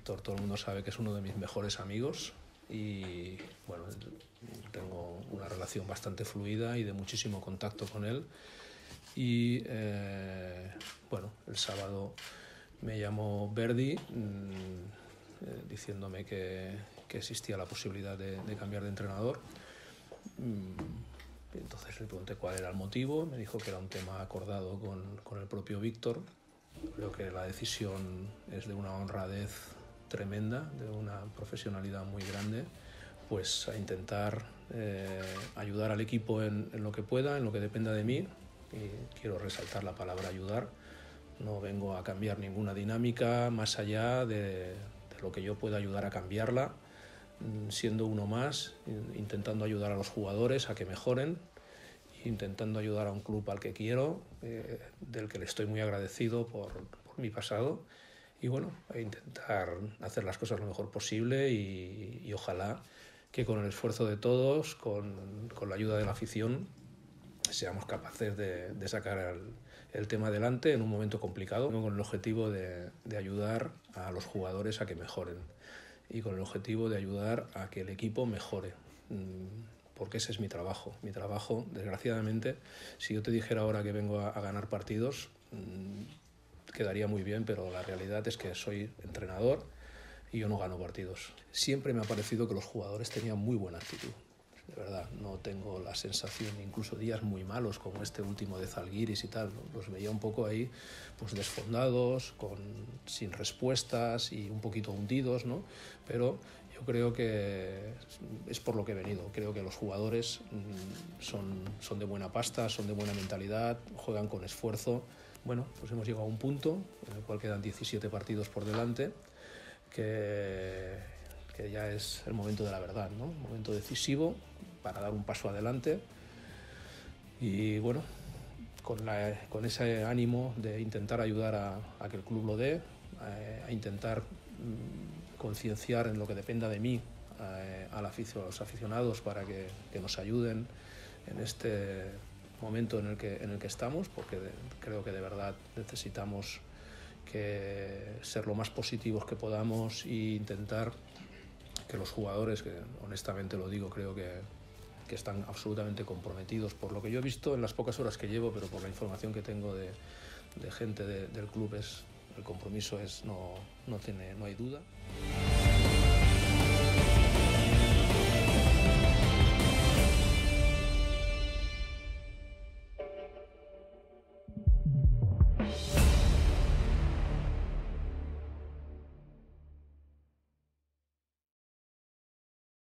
Víctor, todo el mundo sabe que es uno de mis mejores amigos y bueno, tengo una relación bastante fluida y de muchísimo contacto con él. Y eh, bueno, el sábado me llamó Verdi mm, eh, diciéndome que, que, existía la posibilidad de, de cambiar de entrenador. Mm, entonces le pregunté cuál era el motivo, me dijo que era un tema acordado con, con el propio Víctor. Creo que la decisión es de una honradez tremenda, de una profesionalidad muy grande, pues a intentar eh, ayudar al equipo en, lo que pueda, en lo que dependa de mí. Y quiero resaltar la palabra ayudar. No vengo a cambiar ninguna dinámica más allá de, lo que yo pueda ayudar a cambiarla Mm, siendo uno más, intentando ayudar a los jugadores a que mejoren, intentando ayudar a un club al que quiero, eh, del que le estoy muy agradecido por, mi pasado, y bueno, intentar hacer las cosas lo mejor posible y, ojalá que con el esfuerzo de todos, con, con, la ayuda de la afición, seamos capaces de, de sacar el, tema adelante en un momento complicado, con el objetivo de, de ayudar a los jugadores a que mejoren y con el objetivo de ayudar a que el equipo mejore. Porque ese es mi trabajo. Mi trabajo, desgraciadamente, si yo te dijera ahora que vengo a, a ganar partidos, quedaría muy bien, pero la realidad es que soy entrenador y yo no gano partidos. Siempre me ha parecido que los jugadores tenían muy buena actitud de verdad, no tengo la sensación, incluso días muy malos como este último de Zalgiris y tal, los veía un poco ahí pues desfondados, con, sin respuestas y un poquito hundidos, ¿no? pero yo creo que es por lo que he venido, creo que los jugadores mm, son, son de buena pasta, son de buena mentalidad, juegan con esfuerzo. Bueno, pues hemos llegado a un punto en el cual quedan 17 partidos por delante, que, que ya es el momento de la verdad, ¿no? un momento decisivo para dar un paso adelante y bueno, con, la, con ese ánimo de intentar ayudar a, a que el club lo dé, a, a intentar mmm, concienciar en lo que dependa de mí a, a, los aficionados para que, que, nos ayuden en este momento en el que, en el que estamos, porque de, creo que de verdad necesitamos que ser lo más positivos que podamos e intentar que los jugadores, que honestamente lo digo, creo que, que están absolutamente comprometidos por lo que yo he visto en las pocas horas que llevo, pero por la información que tengo de, de gente de, del club, es, el compromiso es, no, no, tiene, no hay duda.